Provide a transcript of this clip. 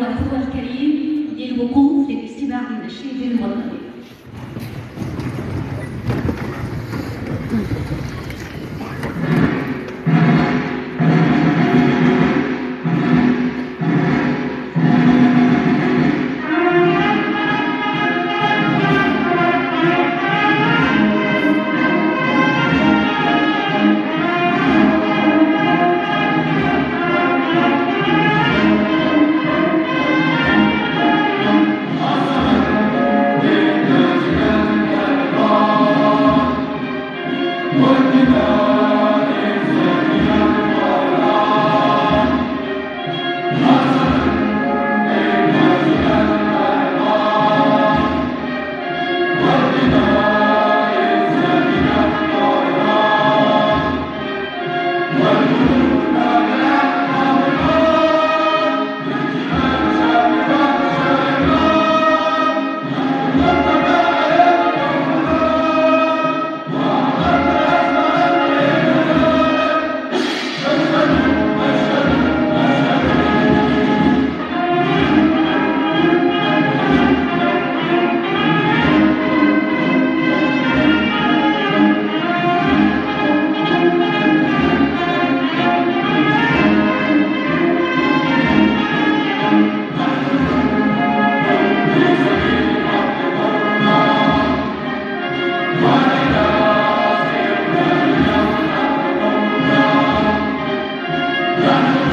وقتها الكريم للوقوف للاستماع للنشيد الوطني. Amen.